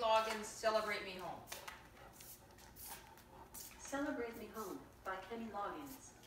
Loggins, Celebrate Me Home. Celebrate Me Home by Kenny Loggins.